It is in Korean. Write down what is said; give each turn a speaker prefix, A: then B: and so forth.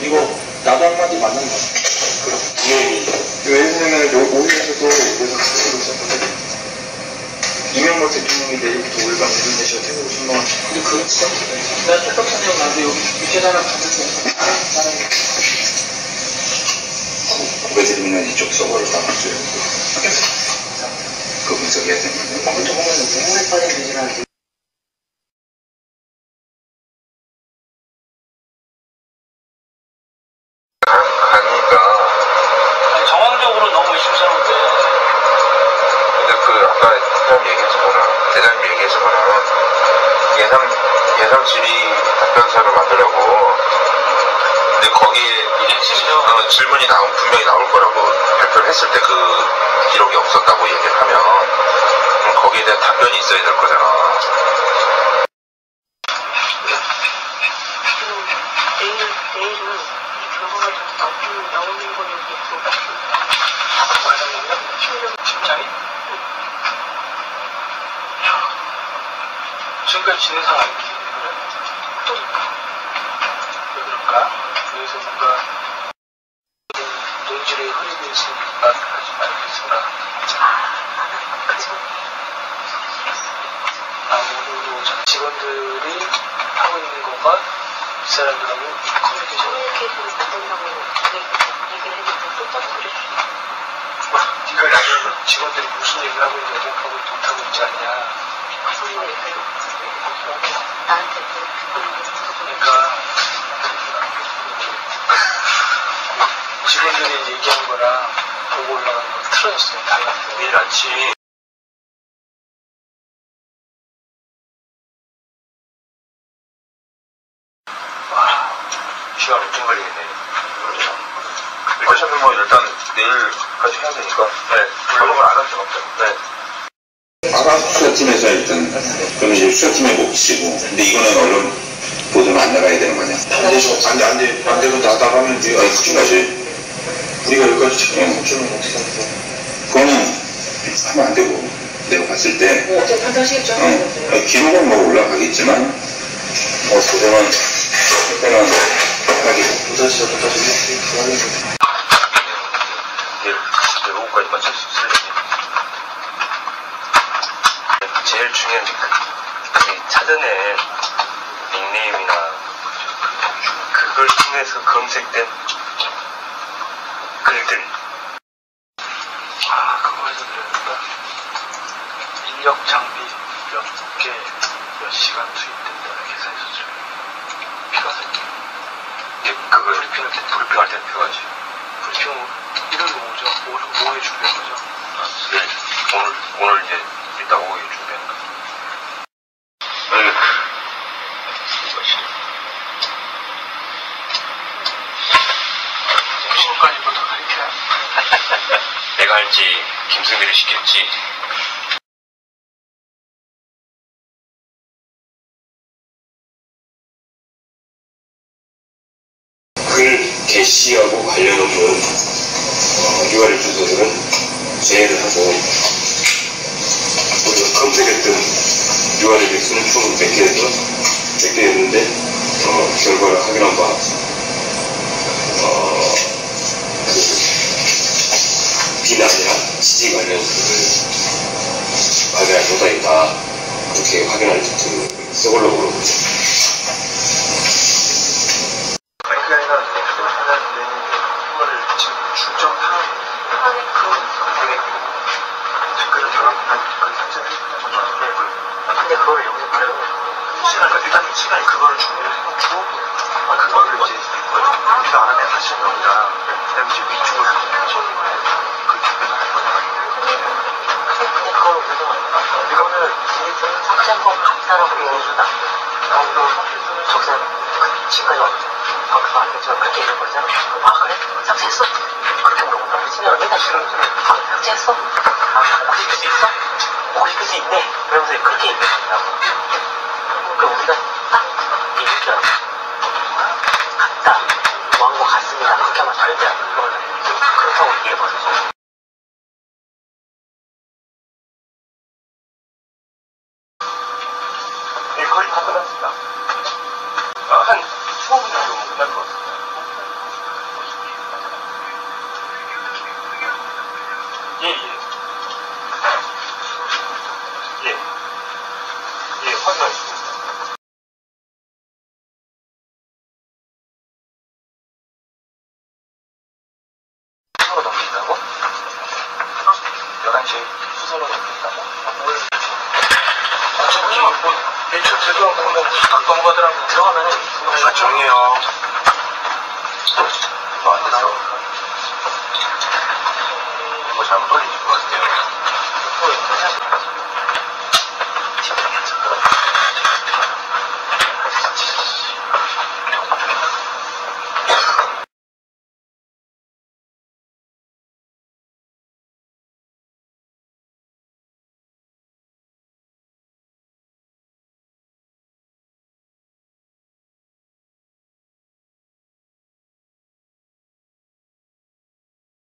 A: 이거 나도 한마디 맞는 거 예. 왜냐면 요 오늘에서도 그래서 쓰고 있었거든. 이명박 대통령이 내일부터 올방 인도네시아 태국 50만 원. 근데 그거 진짜 내가 똑같은 형 나도 여기 밑에 하나 받을게. 나는
B: 고배드리면 이쪽 서버를 담아줘요. 그 분석해야 되는데.
A: 먼저 보면 너무 빨리 되지는
B: 가니까
C: 정황적으로 너무 의심스러운데
B: 근데 그 아까 대장님 얘기해서 보면 대장님 얘기해서 보면 예상 예상 질의 답변서를 만들려고 근데 거기에. 어, 질문이 나온 분명히 나올 거라고 발표를 했을 때 그 기록이 없었다고 얘기를 하면 거기에 대한 답변이 있어야 될 거잖아.
D: 내일은 이 결과가 좀 나오는, 나오는 거는 것 같습니다. 실력
C: 심장이? 지금까지 지내서 알고 그래?
D: 그러니까.
C: 왜 그럴까? 여기서 뭔가 흐름이 있으니까 하지 말겠으나
D: 그죠?
C: 아무래도 자- 직원들이 하고 있는 것과 이 사람들하고 커뮤니케이션
D: 얘기- 얘기를 했는데 똑같은 소리
C: 네가 나중에 직원들이 무슨 얘기를 하고 있는지 하고 못하고 있지 않냐 그러니까 직원들이 이제 얘기한 거랑 보고 올라가는 거 틀어졌어요 달라
B: 내일 아침 시간 엄청 걸리겠네. 어차피 뭐 일단 내일까지 해야 되니까. 네. 결론을 안할 수는 없죠. 네.
E: 아까 수사팀에서 일단 그러면 이제 수사팀에 몫이고 근데 이거는 언론 보도는 안 나가야 되는 거냐?
A: 안 돼서 안 돼, 안 돼. 안 돼도 나가면
E: 아니
A: 우리가
E: 그중 가지
A: 우리가 여기까지 책임 주는 어떻게 생각해?
E: 그거는 하면 안 되고 내가 봤을 때
D: 뭐 어차피 판단하시겠죠?
E: 어, 기록은 뭐 올라가겠지만 어, 보도는 그때는 하기
A: 도다시 도다시 불안해.
B: 내일, 내일 오후까지 맞출 수 있으려니. 제일 중요한 게 그, 그 사전에 닉네임이나 그걸 통해서 검색된 글들.
C: 아 그거 해서 그랬구나. 인력 장비 몇 개 몇 시간 투입된다. 계산해서 좀 필요하다
B: 이제 그걸 브리핑할 때, 브리핑할 때 필요하지.
C: 브리핑 거 오죠? 오늘 뭐에 준비한 거죠?
B: 네, 오늘, 오늘 이제 이따 오후에 준비하는 거. 아유, 이것이.
C: 오늘까지부터 가르쳐야
B: 내가 알지, 김승민이 시켰지.
E: 글 게시하고 관련 업무는 어, URL 주소들은 그렇게 확인할 그 서걸로 보는 거죠.
C: 아니 그게 아니라 하는데 그거를 지금 중점하는
D: 하는 그,
C: 댓글을 달아보면 그 현재는
D: 근데 그걸 여기서 바로
C: 시간 그러니까 일단 시간이 그거를 준비를 해놓고 아 그거를 이제 우리가 알아낸 사실은 여기다. 그다음에 이제 위쪽을 해서 그 답변을 할 거냐
D: 근데 그걸 우리가 이거는 건 같다라고 얘기해준다. 나도 적세 지금까지 방송 안 됐지만 그렇게 얘기한 거잖아. 아 그래? 삭제했어? 그렇게 물어본다. 그치면 내가 지금 아, 삭제했어? 아 혹시 끝이 있어? 혹시 끝이 있네? 그러면서 그렇게 얘기한다고. 그러니까 우리가 딱 얘기가 같다.
C: 거의 다 끝났습니다. 아, 한 15분 정도 끝날 것 같습니다 뭐딱 넘어가더라고.
D: 들어가면은
C: 아, 정리해요.
E: 또안 됐어. 이거 잘못 돌리신 것 같아요.